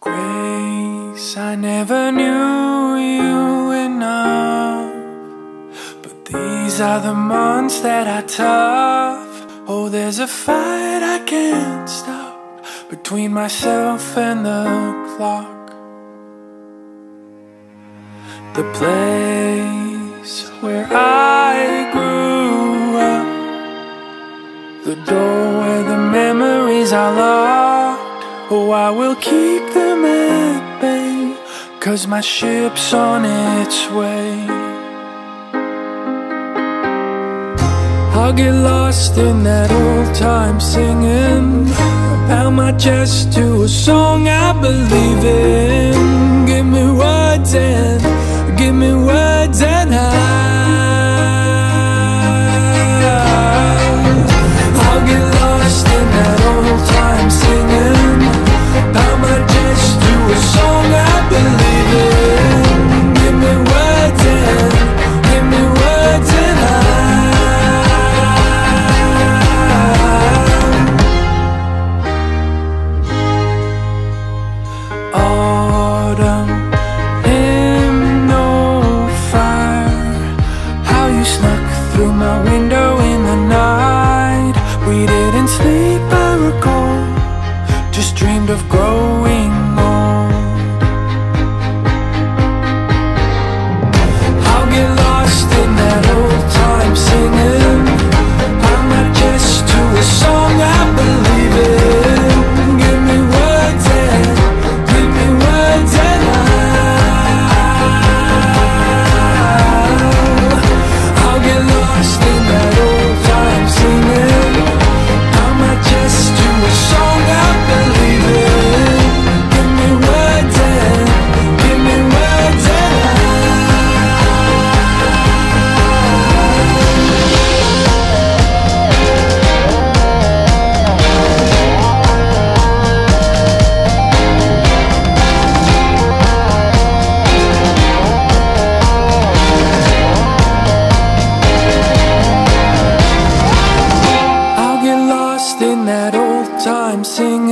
Grace, I never knew you enough. But these are the months that are tough. Oh, there's a fight I can't stop between myself and the clock. The place where I grew up, the door where the memories are locked. Oh, I will keep them at bay, cause my ship's on its way. I'll get lost in that old time singing. Pound my chest to a song I believe in. Give me words and give me words and through my window in the night. We didn't sleep, I recall. Just dreamed of growing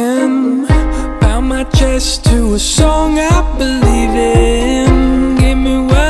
singing. Bound my chest to a song I believe in. Give me words.